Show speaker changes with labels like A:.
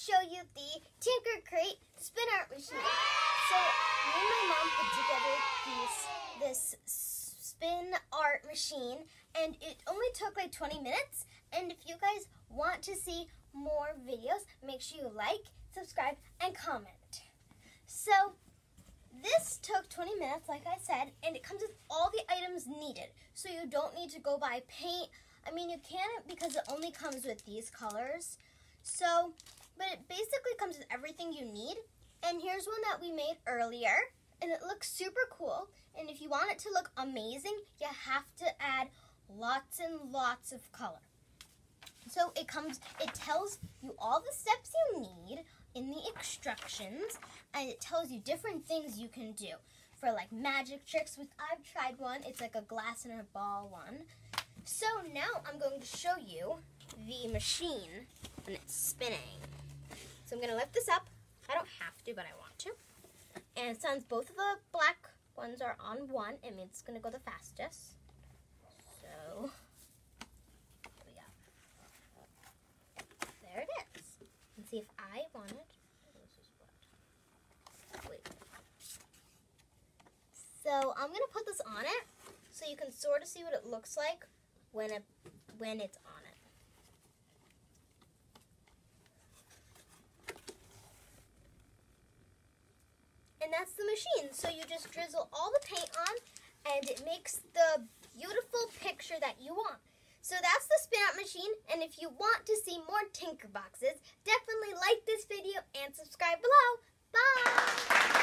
A: show you the Tinker Crate spin art machine. So me and my mom put together these, this spin art machine and it only took like 20 minutes. And if you guys want to see more videos, make sure you like, subscribe, and comment. So this took 20 minutes, like I said, and it comes with all the items needed. So you don't need to go buy paint. I mean, you can because it only comes with these colors. So, but it basically comes with everything you need. And here's one that we made earlier, and it looks super cool. And if you want it to look amazing, you have to add lots and lots of color. So it comes, it tells you all the steps you need in the instructions, and it tells you different things you can do for like magic tricks. With I've tried one, it's like a glass and a ball one. So now I'm going to show you the machine and it's spinning. So I'm going to lift this up. I don't have to, but I want to. And since both of the black ones are on one, it means it's going to go the fastest. So, here we go. There it is. And see if I want it. Wait. So I'm going to put this on it so you can sort of see what it looks like when it when it's on it. And that's the machine. So you just drizzle all the paint on and it makes the beautiful picture that you want. So that's the spin art machine and if you want to see more Tinker Boxes, definitely like this video and subscribe below. Bye!